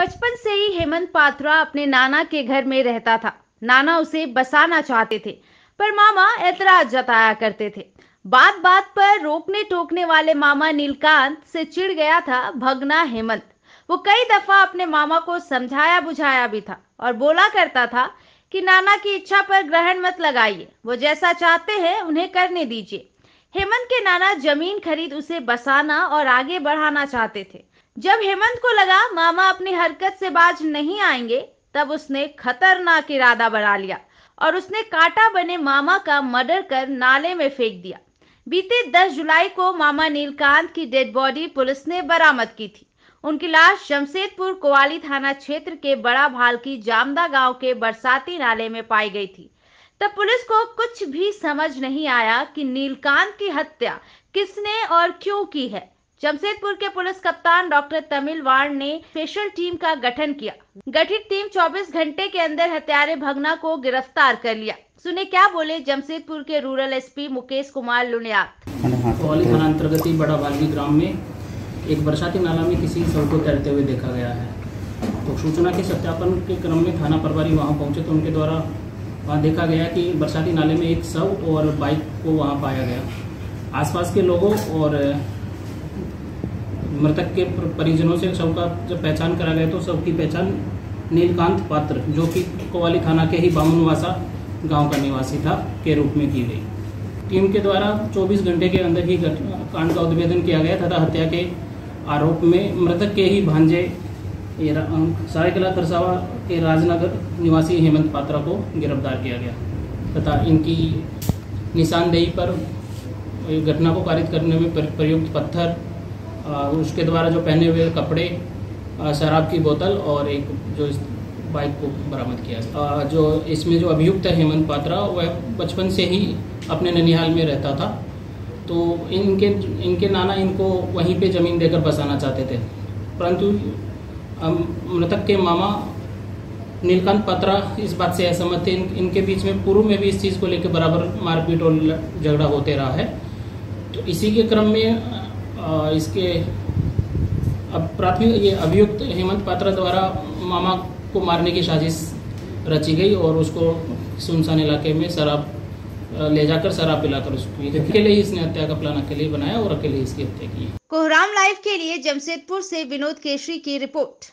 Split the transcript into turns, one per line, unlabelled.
बचपन से ही हेमंत पात्रा अपने नाना के घर में रहता था। नाना उसे बसाना चाहते थे, पर मामा ऐतराज जताया करते थे। बात बात पर रोकने टोकने वाले मामा नीलकांत से चिढ़ गया था भगना हेमंत। वो कई दफ़ा अपने मामा को समझाया बुझाया भी था और बोला करता था कि, नाना की इच्छा पर ग्रहण मत लगाइए, वो जैसा चाहते हैं उन्हें करने दीजिए। हेमंत के नाना ज़मीन खरीद उसे बसाना और आगे बढ़ाना चाहते थे। जब हेमंत को लगा मामा अपनी हरकत से बाज नहीं आएँगे, तब उसने खतरनाक इरादा बना लिया और उसने कांटा बने मामा का मर्डर कर नाले में फेंक दिया। बीते 10 जुलाई को मामा नीलकांत की डेड बॉडी पुलिस ने बरामद की थी। उनकी लाश जमशेदपुर कोवाली थाना क्षेत्र के बड़ा भाल की जामदा गाँव के बरसाती नाले में पाई गई थी। तब पुलिस को कुछ भी समझ नहीं आया कि नीलकांत की हत्या किसने और क्यों की है। जमशेदपुर के पुलिस कप्तान डॉक्टर तमिल वाण ने स्पेशल टीम का गठन किया। गठित टीम 24 घंटे के अंदर हत्यारे भगना को गिरफ़्तार कर लिया। सुने क्या बोले जमशेदपुर के रूरल एसपी मुकेश कुमार लुनियात?
कोहली थाना अंतर्गत बड़ा बालगी ग्राम में एक बरसाती नाला में किसी शव को तैरते हुए देखा गया है। तो सूचना के सत्यापन के क्रम में थाना प्रभारी वहाँ पहुँचे तो उनके द्वारा वहाँ देखा गया कि बरसाती नाले में एक शव और बाइक को वहाँ पाया गया। आसपास के लोगों और मृतक के परिजनों से शव का जब पहचान करा गया तो शव की पहचान नीलकांत पात्र, जो कि कोवाली थाना के ही बामुनवासा गाँव का निवासी था, के रूप में की गई। टीम के द्वारा 24 घंटे के अंदर ही कांड का उद्भेदन किया गया तथा हत्या के आरोप में मृतक के ही भांजे सरायकला खरसावा के राजनगर निवासी हेमंत पात्रा को गिरफ़्तार किया गया तथा इनकी निशानदेही पर घटना को पारित करने में प्रयुक्त पत्थर उसके द्वारा जो पहने हुए कपड़े शराब की बोतल और एक जो इस बाइक को बरामद किया। जो इसमें जो अभियुक्त है हेमंत पात्रा वह बचपन से ही अपने ननिहाल में रहता था। तो इनके इनके नाना इनको वहीं पे ज़मीन देकर बसाना चाहते थे। परंतु मृतक के मामा नीलकांत पात्रा इस बात से असहमत थे। इन, इनके बीच में पूर्व में भी इस चीज़ को लेकर बराबर मारपीट और झगड़ा होते रहा है। तो इसी के क्रम में इसके अब प्राथमिक ये अभियुक्त हेमंत पात्रा द्वारा मामा को मारने की साजिश रची गई और उसको सुनसान इलाके में शराब ले जाकर शराब पिलाकर उसको अकेले ही इसने हत्या का प्लान अकेले बनाया और अकेले इसकी हत्या की
कोहराम लाइव के लिए जमशेदपुर से विनोद केशरी की रिपोर्ट।